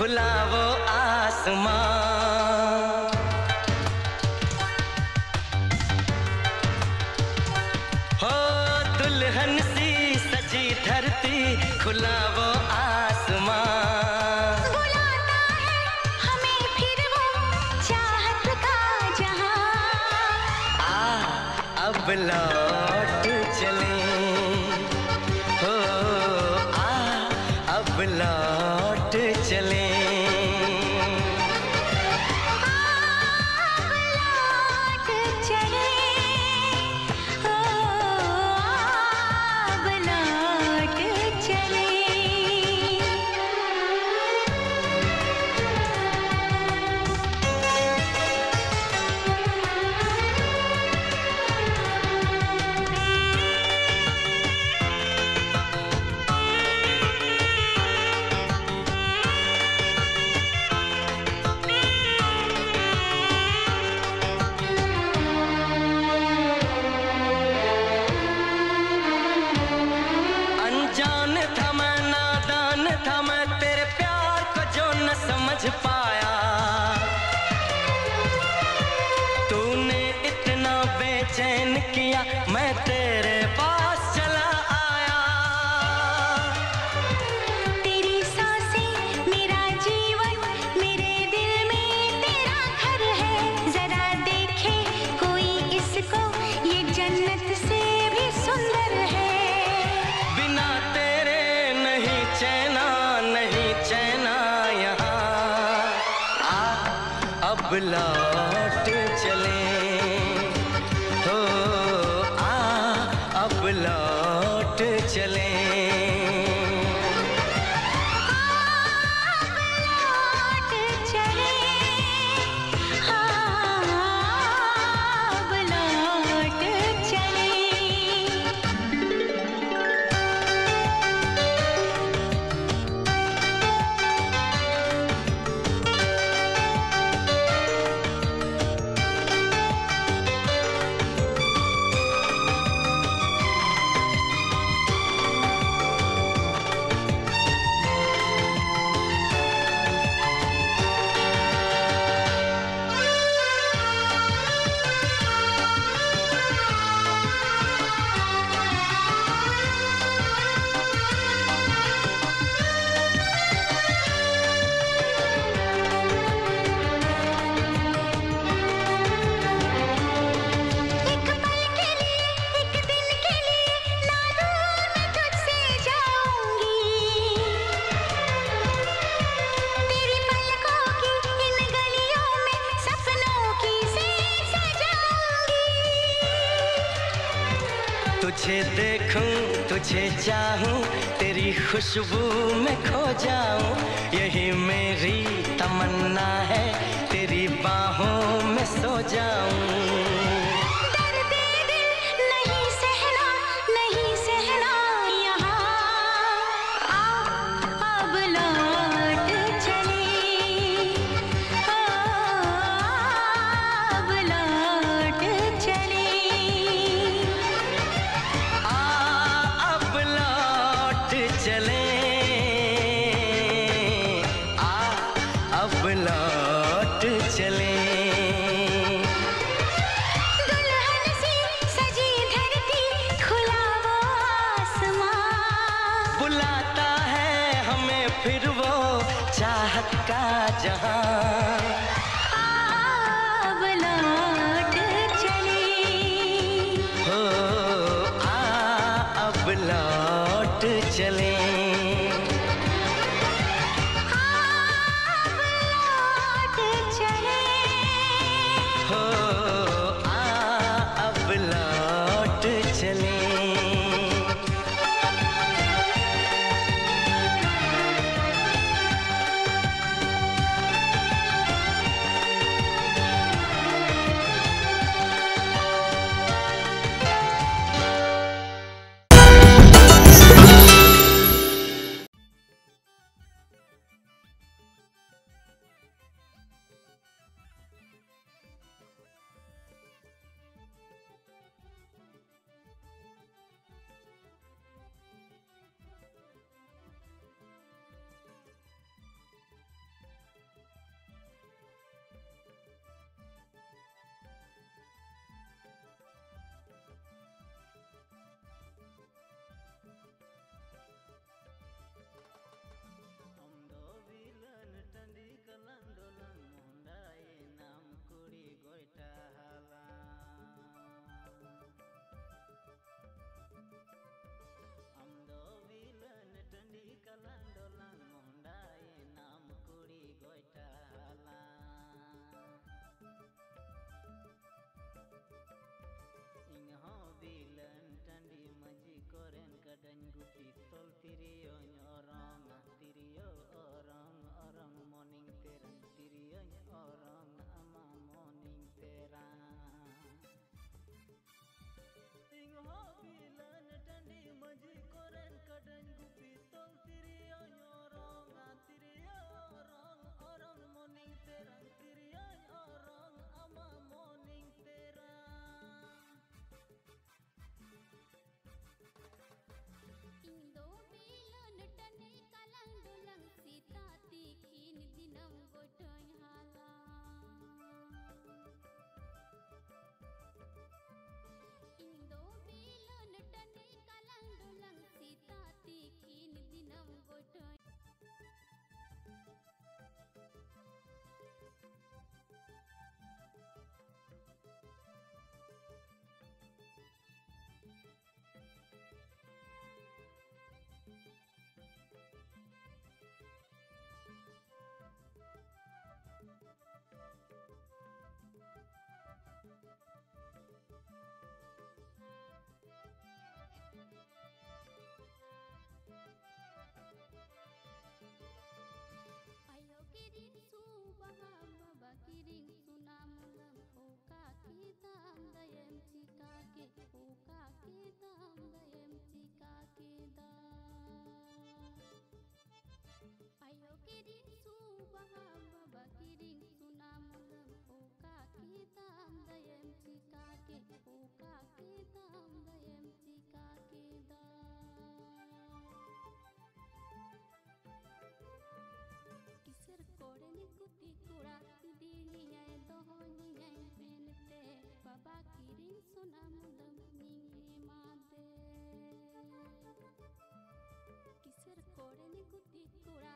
खुला वो आसमां। हो दुल्हन सी सजी धरती खुला वो आसमां। किया मैं तेरे पास चला आया। तेरी साँसें मेरा जीवन मेरे दिल में तेरा घर है। जरा देखे कोई इसको ये जन्नत से भी सुंदर है। बिना तेरे नहीं चैना नहीं चैना यहाँ। आ अब लौट लौट चले। तुझे देखूँ तुझे चाहूँ तेरी खुशबू में खो जाऊँ यही मेरी तमन्ना है। लौट चले। दुल्हन सी सजी धरती खुला वो आसमां बुलाता है हमें फिर वो चाहत का जहाँ। tol tiriyo orang tiriyo orang orang morning terang tiriyo orang ama morning terang. Ing ho bilan tandi maji koren kadan gupi tol tiriyo orang tiriyo orang orang morning terang and maybe kirin su bahama ba kirin su namulam o ka kitam dayem Irin sonamulam ninge made Kisar korene kutikura